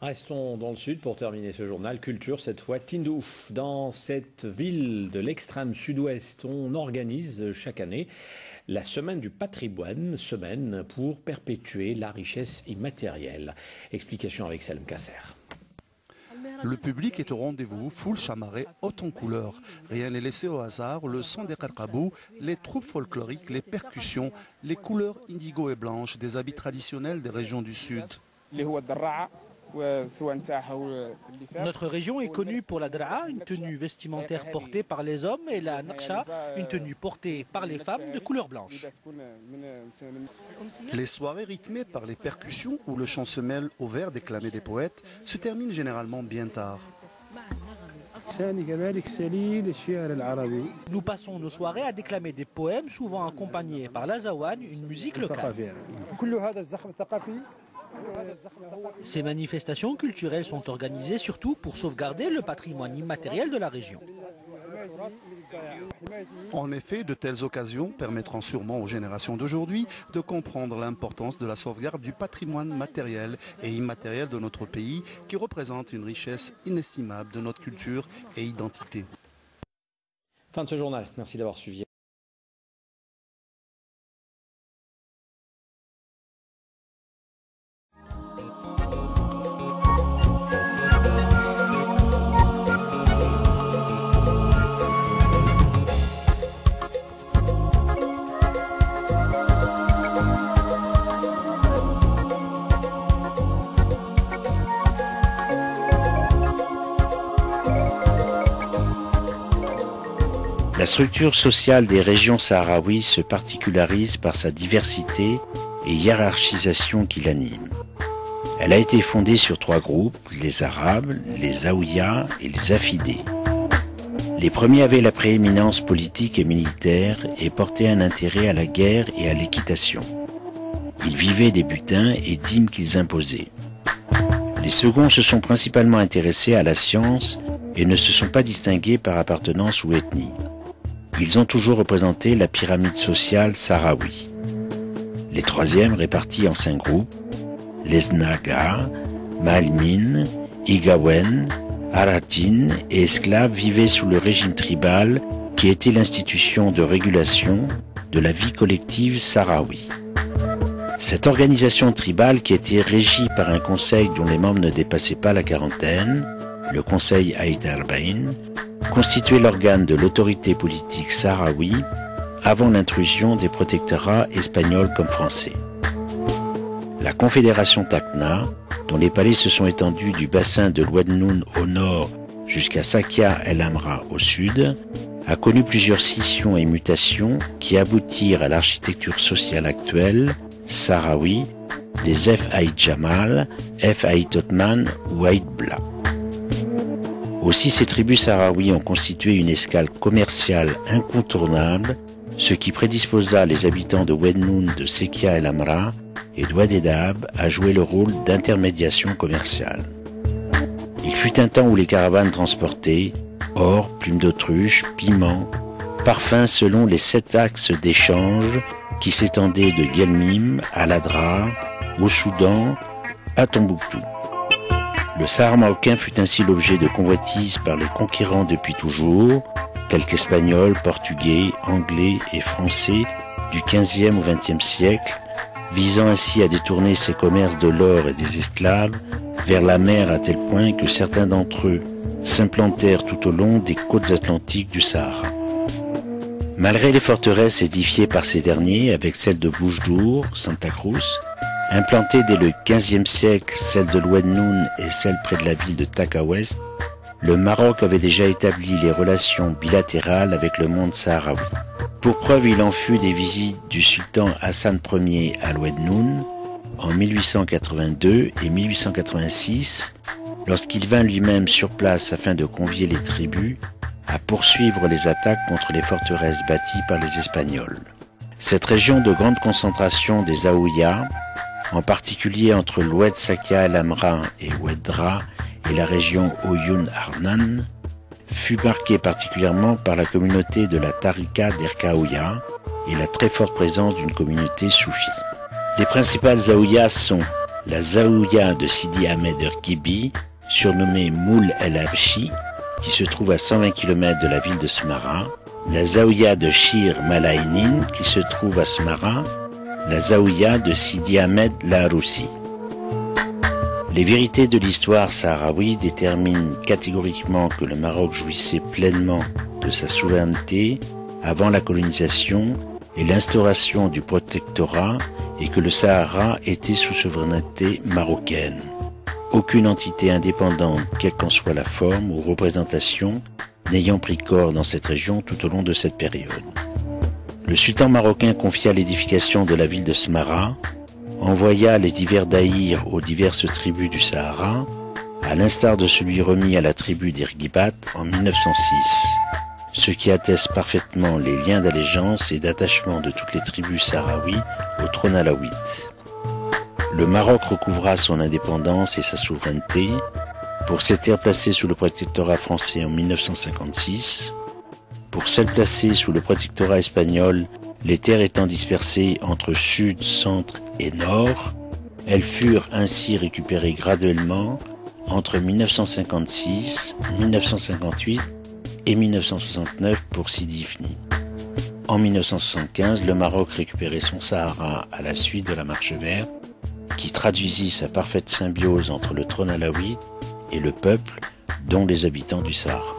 Restons dans le sud pour terminer ce journal. Culture, cette fois Tindouf. Dans cette ville de l'extrême sud-ouest, on organise chaque année la semaine du patrimoine, semaine pour perpétuer la richesse immatérielle. Explication avec Salem Kasser. Le public est au rendez-vous, foule chamarrée, haute en couleurs. Rien n'est laissé au hasard, le son des karkabous, les troupes folkloriques, les percussions, les couleurs indigo et blanches des habits traditionnels des régions du sud. Notre région est connue pour la dra'a, une tenue vestimentaire portée par les hommes, et la naqsha, une tenue portée par les femmes de couleur blanche. Les soirées rythmées par les percussions où le chant se mêle au vers déclamé des poètes se terminent généralement bien tard. Nous passons nos soirées à déclamer des poèmes, souvent accompagnés par l'azawan, une musique locale. Ces manifestations culturelles sont organisées surtout pour sauvegarder le patrimoine immatériel de la région. En effet, de telles occasions permettront sûrement aux générations d'aujourd'hui de comprendre l'importance de la sauvegarde du patrimoine matériel et immatériel de notre pays qui représente une richesse inestimable de notre culture et identité. Fin de ce journal. Merci d'avoir suivi. La structure sociale des régions sahraouis se particularise par sa diversité et hiérarchisation qui l'anime. Elle a été fondée sur trois groupes, les Arabes, les Aouïas et les Afidés. Les premiers avaient la prééminence politique et militaire et portaient un intérêt à la guerre et à l'équitation. Ils vivaient des butins et dîmes qu'ils imposaient. Les seconds se sont principalement intéressés à la science et ne se sont pas distingués par appartenance ou ethnie. Ils ont toujours représenté la pyramide sociale sahraoui. Les troisièmes, répartis en cinq groupes, les Naga, Malmin, Igawen, Aratin et esclaves vivaient sous le régime tribal qui était l'institution de régulation de la vie collective sahraoui. Cette organisation tribale qui était régie par un conseil dont les membres ne dépassaient pas la quarantaine, le conseil Haït Arbaïn, constituait l'organe de l'autorité politique sahraoui avant l'intrusion des protectorats espagnols comme français. La confédération Takna, dont les palais se sont étendus du bassin de l'Ouednoun au nord jusqu'à Sakia El Amra au sud, a connu plusieurs scissions et mutations qui aboutirent à l'architecture sociale actuelle, sahraoui, des F. Haït Jamal, F. Haït Otman ou Haït Bla. Aussi, ces tribus sahraouis ont constitué une escale commerciale incontournable, ce qui prédisposa les habitants de Wednoun, de Sekia El Amra et d'Ouadedab à jouer le rôle d'intermédiation commerciale. Il fut un temps où les caravanes transportaient or, plumes d'autruche, piments, parfums selon les sept axes d'échange qui s'étendaient de Guelmim à Ladra, au Soudan, à Tombouctou. Le Sahara marocain fut ainsi l'objet de convoitises par les conquérants depuis toujours, tels qu'Espagnols, Portugais, Anglais et Français du XVe au XXe siècle, visant ainsi à détourner ces commerces de l'or et des esclaves vers la mer à tel point que certains d'entre eux s'implantèrent tout au long des côtes atlantiques du Sahara. Malgré les forteresses édifiées par ces derniers, avec celles de Boujdour, Santa Cruz, implantées dès le XVe siècle, celles de l'Ouednoun et celles près de la ville de Taka Ouest, le Maroc avait déjà établi les relations bilatérales avec le monde sahraoui. Pour preuve, il en fut des visites du sultan Hassan Ier à l'Ouednoun en 1882 et 1886, lorsqu'il vint lui-même sur place afin de convier les tribus à poursuivre les attaques contre les forteresses bâties par les Espagnols. Cette région de grande concentration des Aouïas, en particulier entre l'Oued Sakia El Amra et Oueddra et la région Oyun Arnan, fut marquée particulièrement par la communauté de la Tarika d'Erkaouya et la très forte présence d'une communauté soufie. Les principales Aouyas sont la Zaouia de Sidi Ahmed Ergibi, surnommée Moul El Abshi, qui se trouve à 120 km de la ville de Smara, la Zaouia de Shir Malainin, qui se trouve à Smara, la Zaouia de Sidi Ahmed Laroussi. Les vérités de l'histoire sahraoui déterminent catégoriquement que le Maroc jouissait pleinement de sa souveraineté avant la colonisation et l'instauration du protectorat et que le Sahara était sous souveraineté marocaine. Aucune entité indépendante, quelle qu'en soit la forme ou représentation, n'ayant pris corps dans cette région tout au long de cette période. Le sultan marocain confia l'édification de la ville de Smara, envoya les divers daïrs aux diverses tribus du Sahara, à l'instar de celui remis à la tribu d'Irgibat en 1906, ce qui atteste parfaitement les liens d'allégeance et d'attachement de toutes les tribus sahraouis au trône alawite. Le Maroc recouvra son indépendance et sa souveraineté pour ces terres placées sous le protectorat français en 1956, pour celles placées sous le protectorat espagnol, les terres étant dispersées entre sud, centre et nord, elles furent ainsi récupérées graduellement entre 1956, 1958 et 1969 pour Sidi Ifni. En 1975, le Maroc récupérait son Sahara à la suite de la Marche verte, qui traduisit sa parfaite symbiose entre le trône alawite et le peuple, dont les habitants du Sahara.